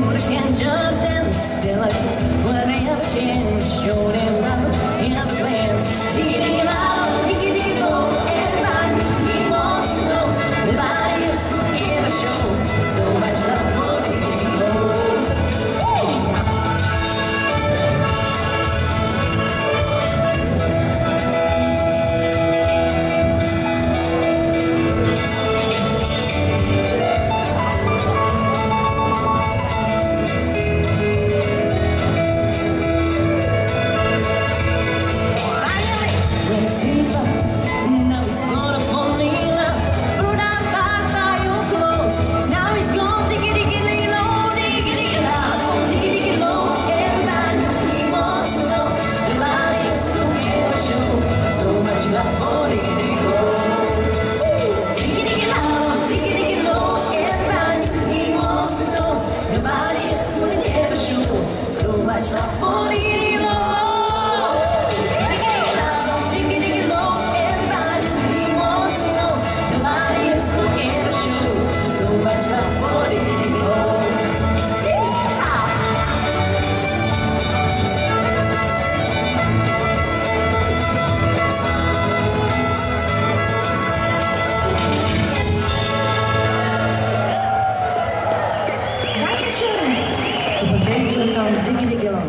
but I can jump down the stairs. Whatever change. Goodbye. Elimizde sağlık. Tekile devam.